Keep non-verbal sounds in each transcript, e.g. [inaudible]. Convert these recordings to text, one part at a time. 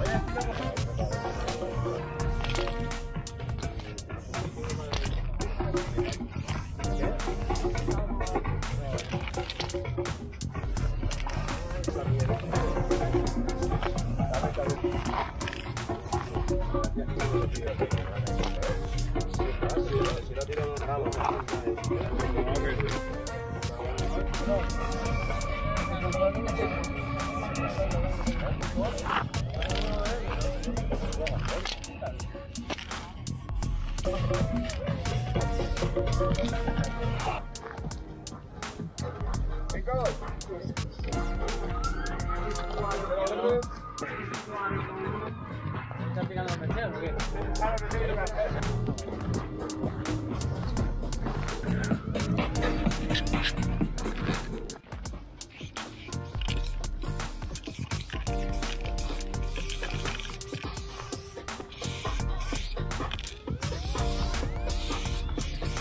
Vaya, Está pegando la mechera, ¿o qué?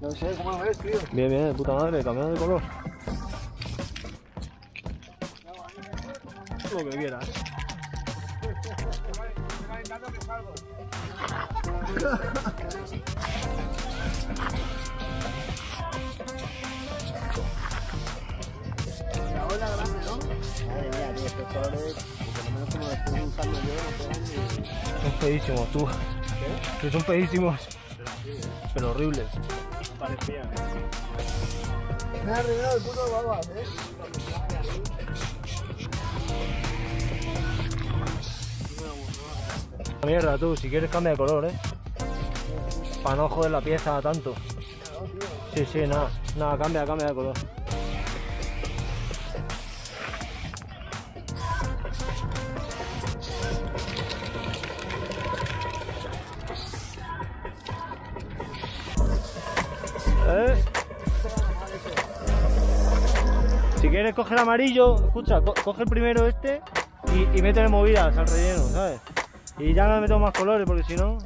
No sé, ¿cómo ves, tío? Bien, bien, puta madre, cambiando de color. Lo que quieras. [laughs] ola grande, ¿no? Madre mía, tío, estos colores, por lo menos como los estoy usando yo, no ni... Son feísimos, tú. Que son feísimos. Pero horribles. Parecía, Me ha arruinado el puto babas, ¿eh? Mierda, tú, si quieres cambia de color, eh. Para no joder la pieza tanto. Sí, sí, nada, nada, cambia, cambia de color. Quieres coger amarillo, escucha, co- coge primero este y, y métele movidas al relleno, ¿sabes? Y ya no le meto más colores porque si no.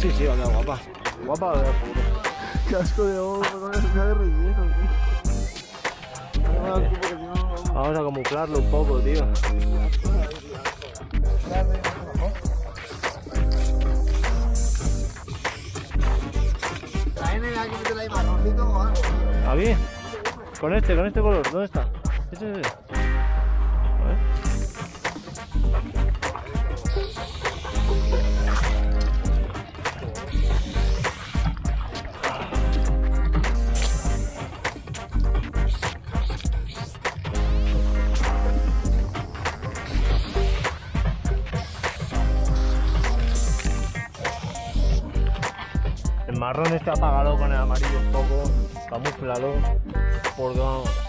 Sí, sí, hola, guapa. Guapa, de puro. Qué asco de ojo, no me de relleno, tío. No, vamos. A camuflarlo un poco, tío. ¿A mí? Con este, con este color. ¿Dónde está? Ese, ese. Marrón este apagado con el amarillo un poco, camuflalo, porque vamos.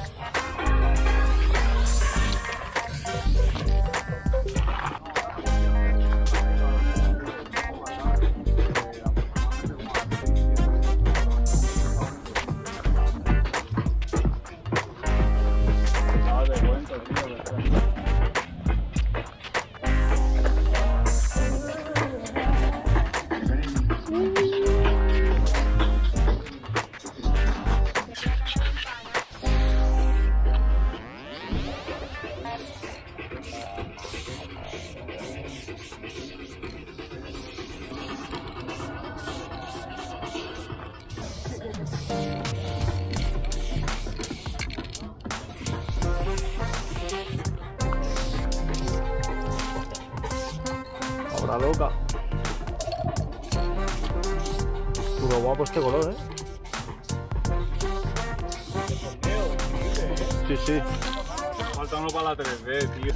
Este color, ¿eh? Sí, sí. Falta uno para la 3D, tío.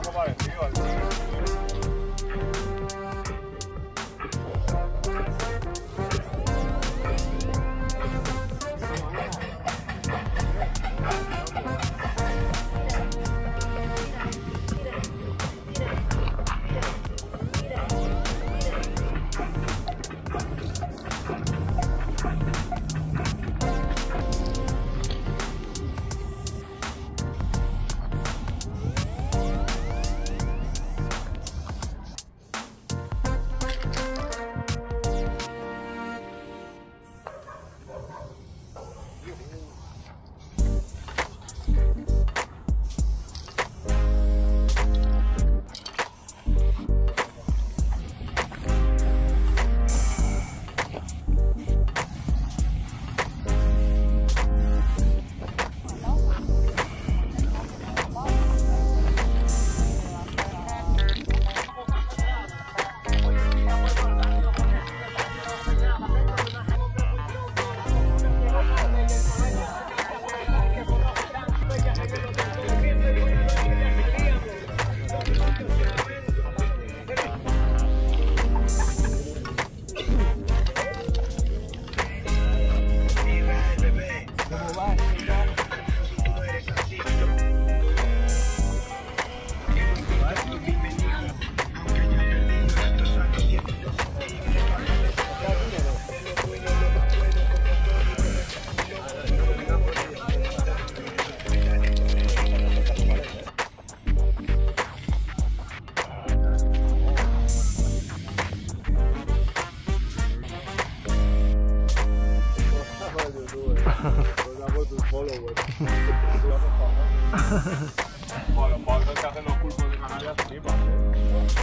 好吧，没有。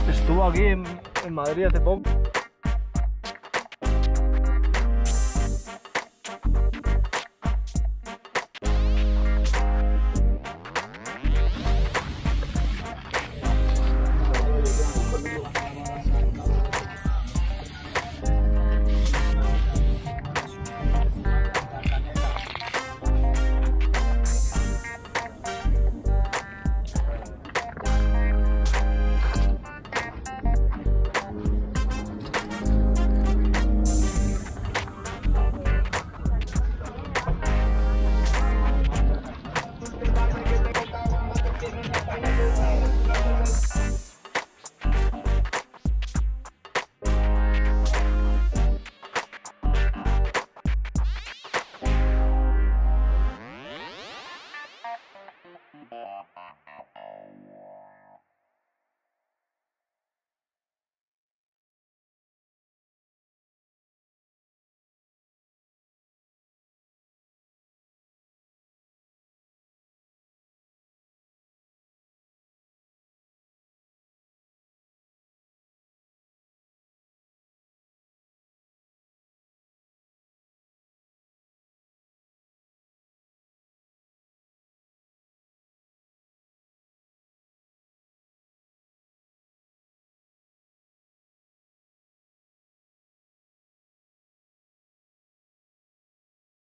Estuvo aquí en, en Madrid hace poco.